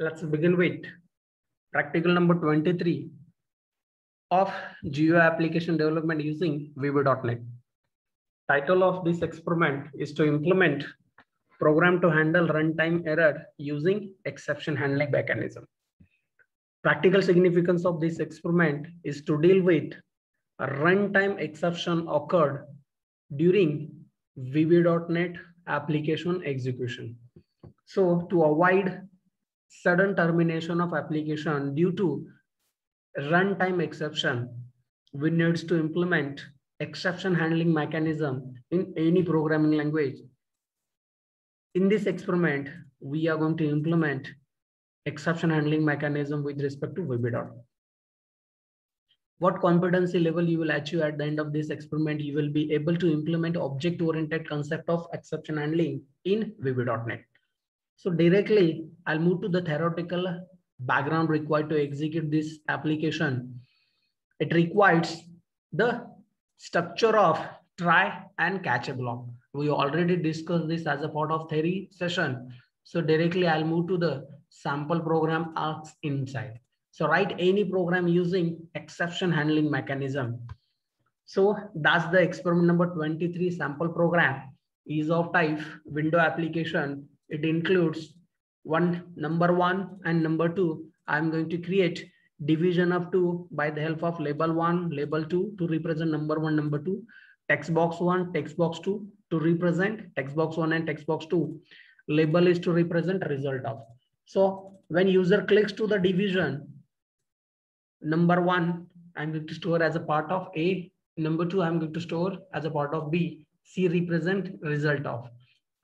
Let's begin with practical number 23 of GUI application development using VB.NET. Title of this experiment is to implement program to handle runtime error using exception handling mechanism. Practical significance of this experiment is to deal with a runtime exception occurred during VB.NET application execution. So to avoid sudden termination of application due to runtime exception, we need to implement exception handling mechanism in any programming language. In this experiment, we are going to implement exception handling mechanism with respect to VB.NET. What competency level you will achieve at the end of this experiment, you will be able to implement object-oriented concept of exception handling in VB.NET. So directly, I'll move to the theoretical background required to execute this application. It requires the structure of try and catch a block. We already discussed this as a part of theory session. So directly I'll move to the sample program arcs inside. So write any program using exception handling mechanism. So that's the experiment number 23 sample program is of type window application it includes one number one and number two. I'm going to create division of two by the help of label one, label two to represent number one, number two, text box one, text box two to represent text box one and text box two. Label is to represent result of. So when user clicks to the division, number one, I'm going to store as a part of A. Number two, I'm going to store as a part of B. C represent result of.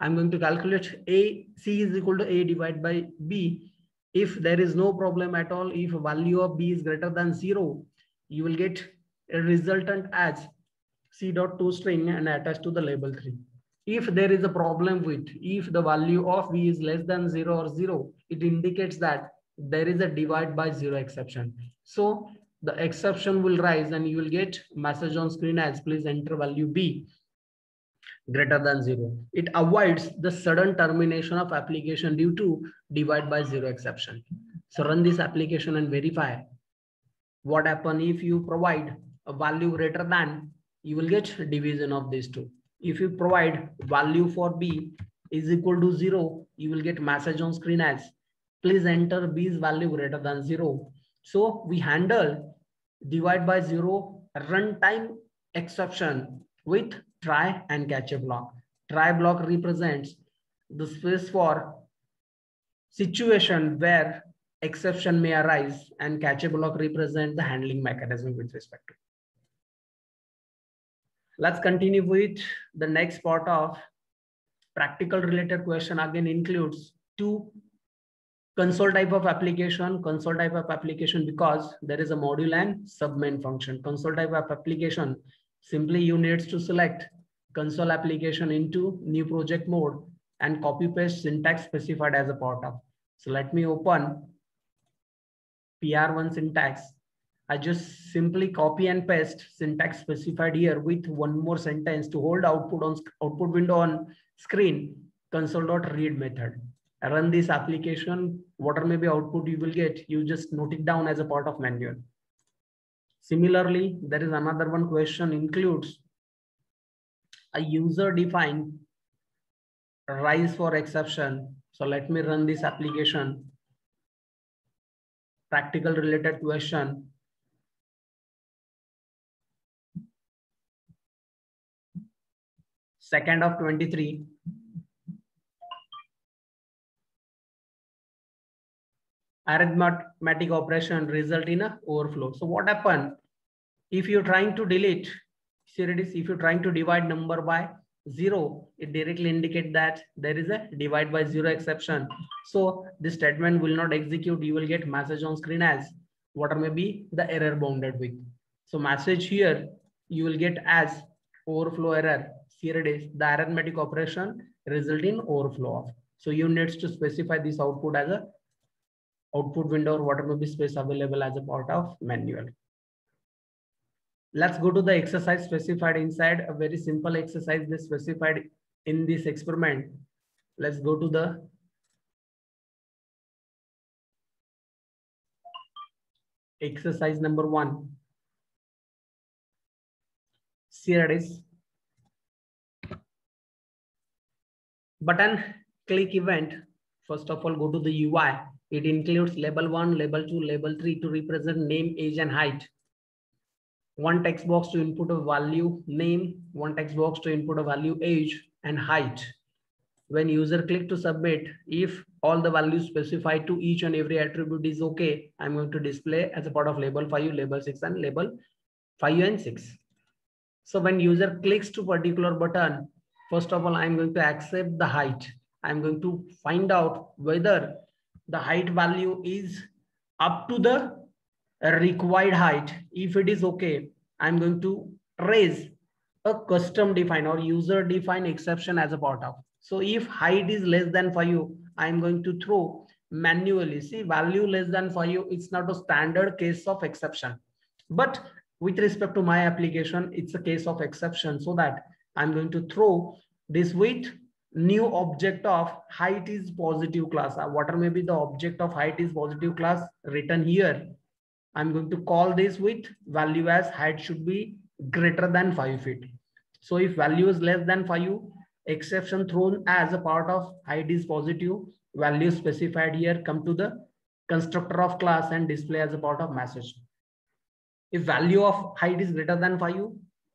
I'm going to calculate A, C is equal to A divided by B. If there is no problem at all, if value of B is greater than zero, you will get a resultant as C dot two string and attached to the label three. If there is a problem with, if the value of B is less than zero or zero, it indicates that there is a divide by zero exception. So the exception will rise and you will get message on screen as please enter value B greater than zero. It avoids the sudden termination of application due to divide by zero exception. So run this application and verify what happen if you provide a value greater than, you will get division of these two. If you provide value for B is equal to zero, you will get message on screen as please enter B's value greater than zero. So we handle divide by zero runtime exception with try and catch a block. Try block represents the space for situation where exception may arise and catch a block represent the handling mechanism with respect to. Let's continue with the next part of practical related question again includes two console type of application, console type of application because there is a module and sub main function. Console type of application Simply you need to select console application into new project mode and copy paste syntax specified as a part of. So let me open PR1 syntax. I just simply copy and paste syntax specified here with one more sentence to hold output on output window on screen console.read method. I run this application, whatever may be output you will get, you just note it down as a part of manual. Similarly, there is another one question includes a user defined rise for exception. So let me run this application. Practical related question. Second of 23. Arithmetic operation result in a overflow. So what happened if you're trying to delete, here it is, if you're trying to divide number by zero, it directly indicate that there is a divide by zero exception. So this statement will not execute. You will get message on screen as what may be the error bounded with. So message here, you will get as overflow error. Here it is, the arithmetic operation result in overflow. So you need to specify this output as a output window or whatever be space available as a part of manual. Let's go to the exercise specified inside a very simple exercise they specified in this experiment. Let's go to the exercise number one. Here it is. Button click event. First of all, go to the UI. It includes label one, label two, label three to represent name, age, and height. One text box to input a value name, one text box to input a value age and height. When user click to submit, if all the values specified to each and every attribute is okay, I'm going to display as a part of label 5, label 6 and label 5 and 6. So when user clicks to particular button, first of all, I'm going to accept the height. I'm going to find out whether the height value is up to the required height. If it is okay, I'm going to raise a custom define or user define exception as a part of. So if height is less than 5, I'm going to throw manually. See value less than 5, it's not a standard case of exception. But with respect to my application, it's a case of exception so that I'm going to throw this with new object of height is positive class. Uh, whatever may be the object of height is positive class written here. I'm going to call this with value as height should be greater than 5 feet. So if value is less than 5, exception thrown as a part of height is positive, value specified here come to the constructor of class and display as a part of message. If value of height is greater than 5,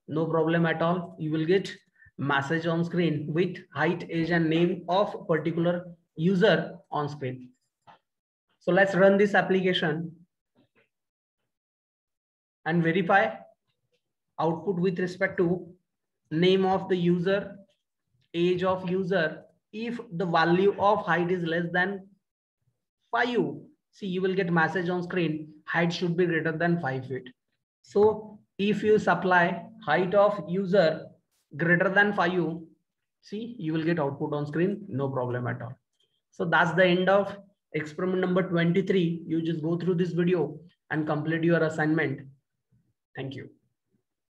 no problem at all. You will get message on screen with height, age and name of particular user on screen. So let's run this application and verify output with respect to name of the user, age of user. If the value of height is less than 5, see you will get message on screen, height should be greater than 5 feet. So if you supply height of user greater than 5, see you will get output on screen, no problem at all. So that's the end of experiment number 23. You just go through this video and complete your assignment. Thank you.